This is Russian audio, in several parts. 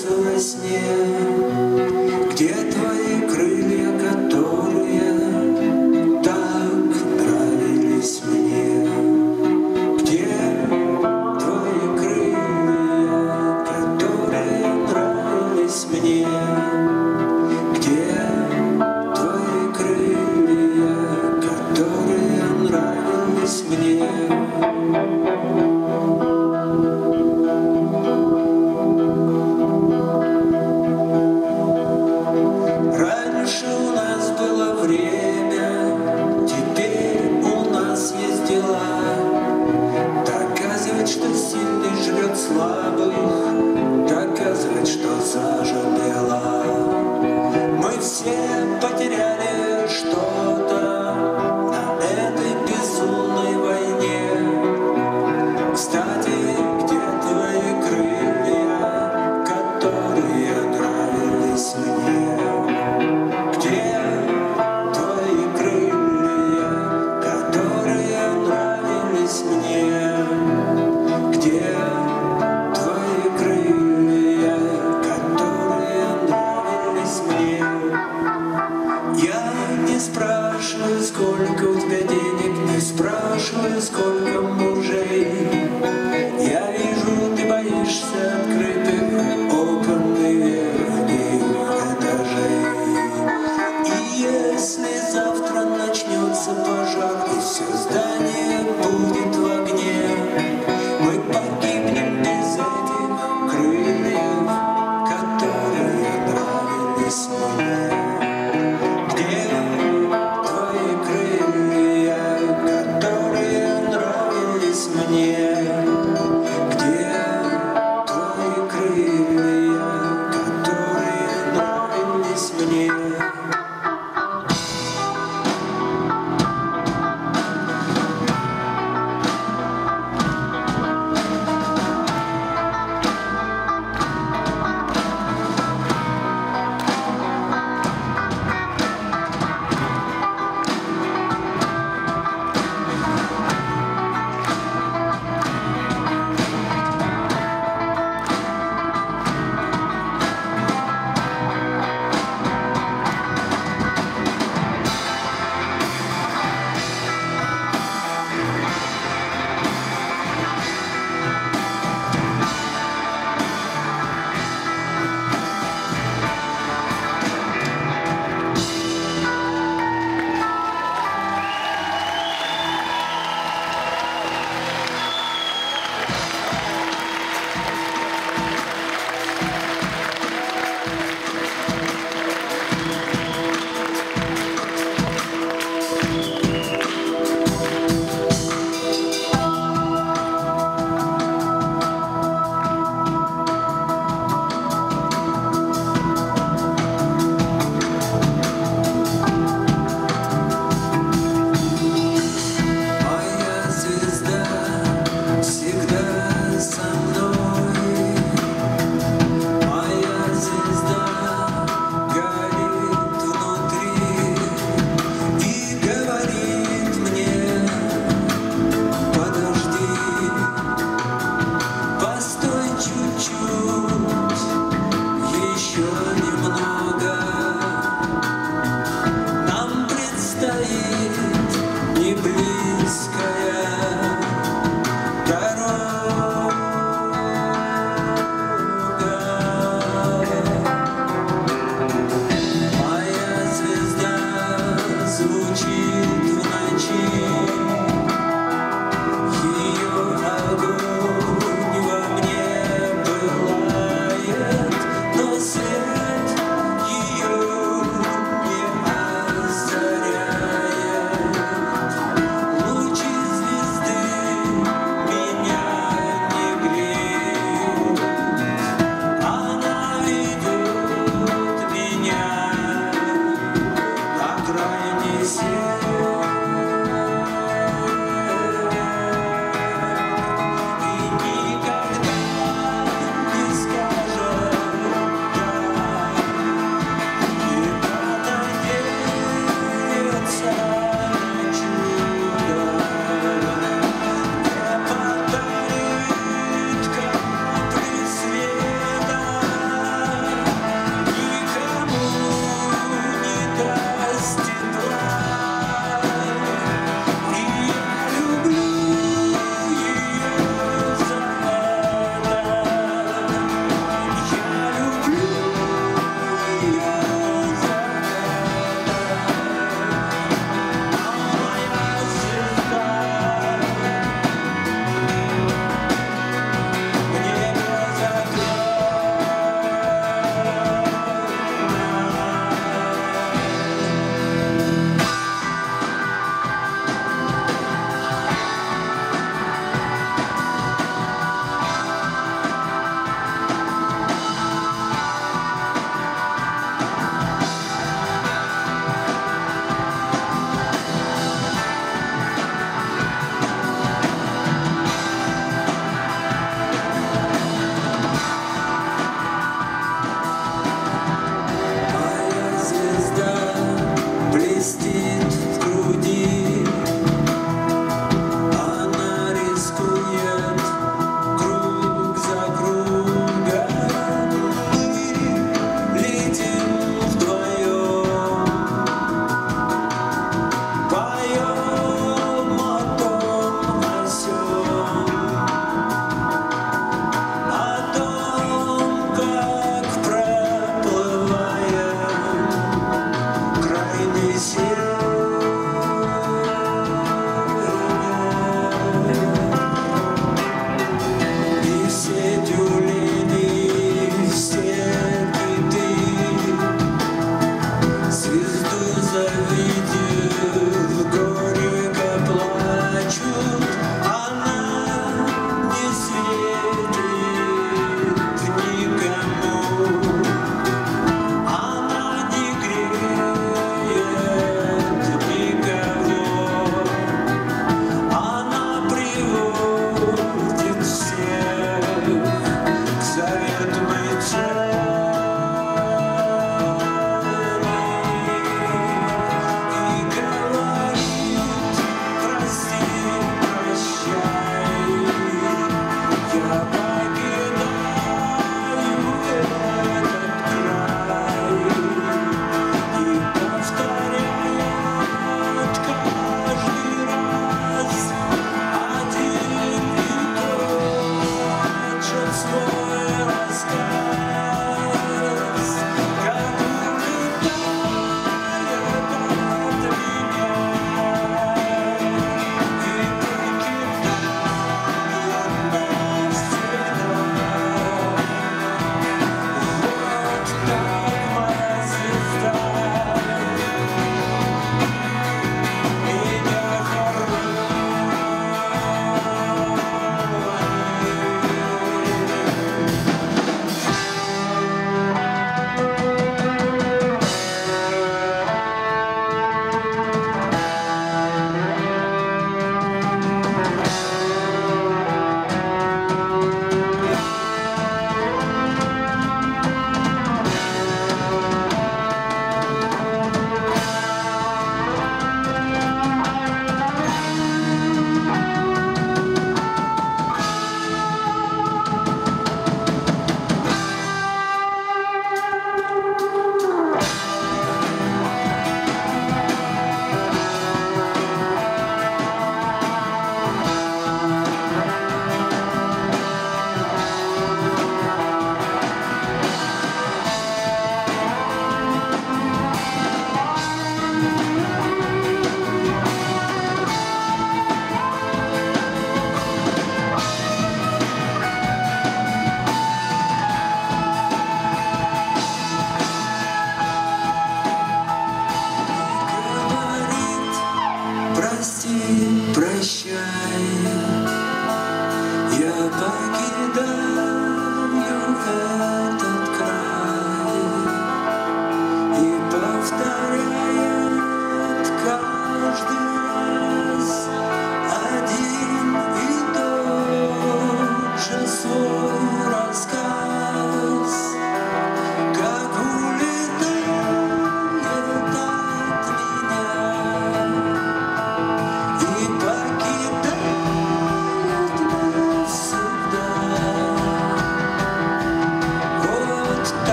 снится во сне. you.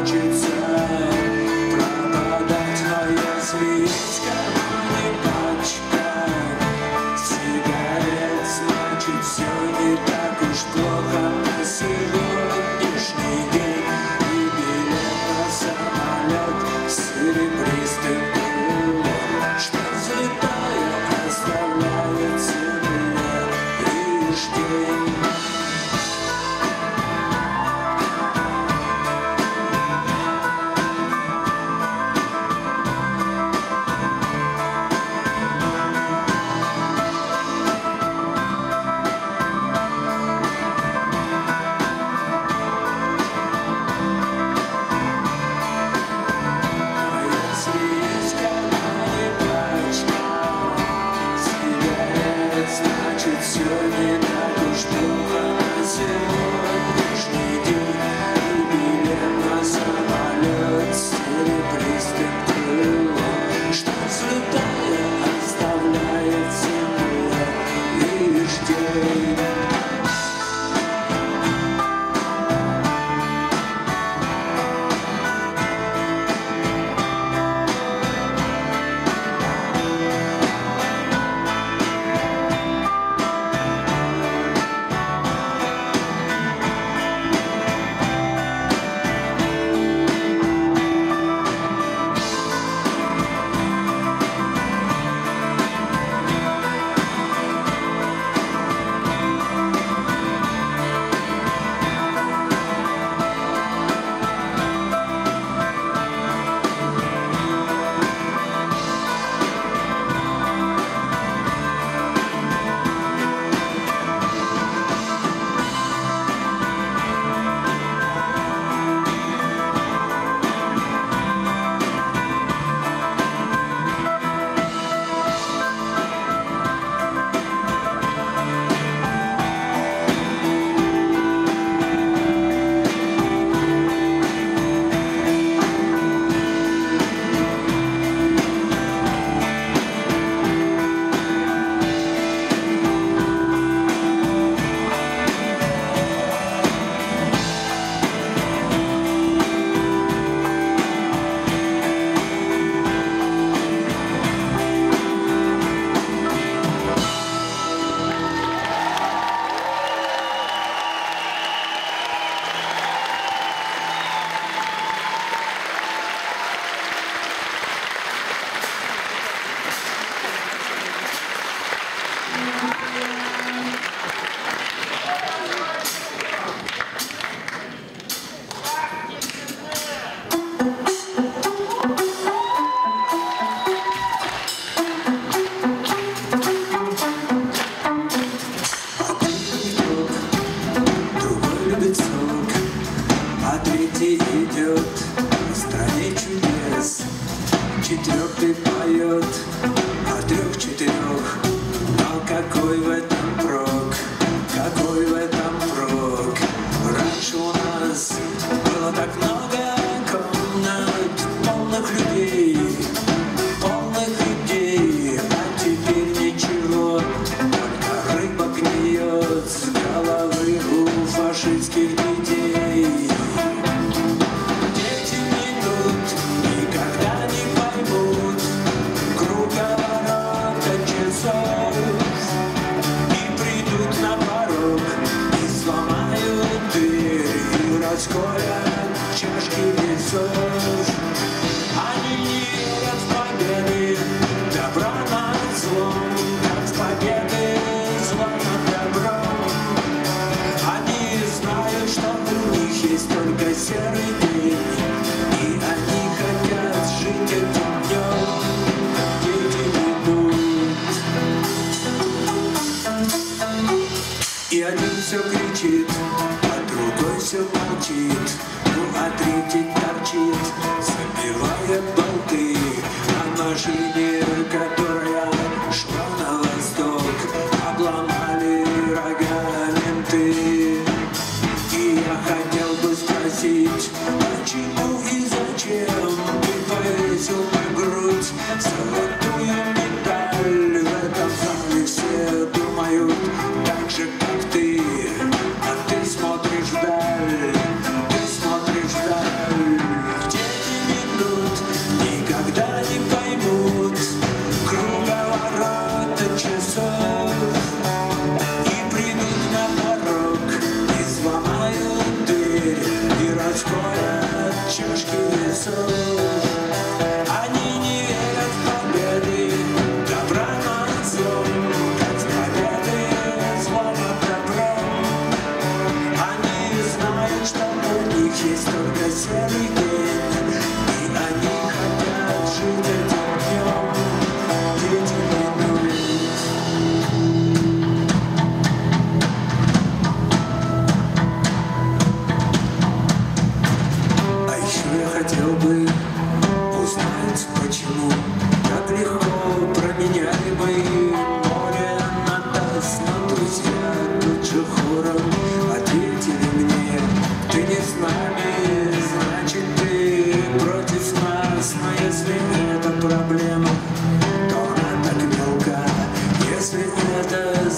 научиться.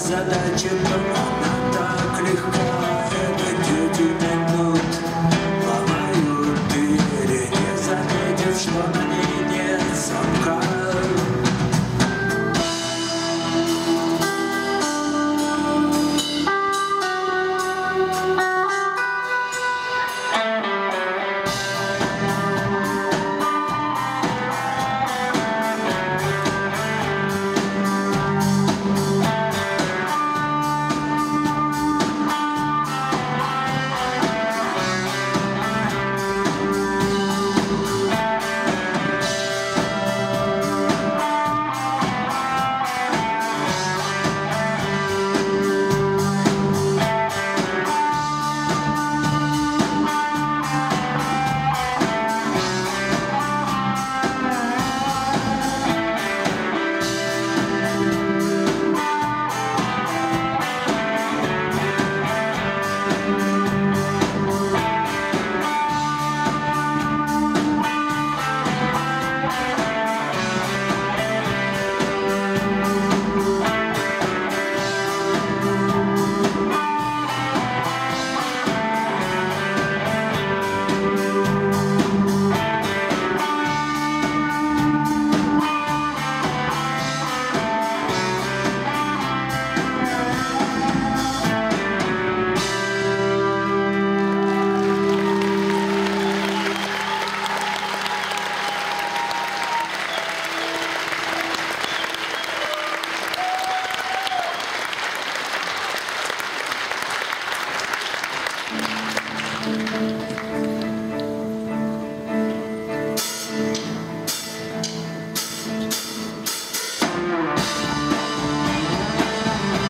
задача, но она так легка.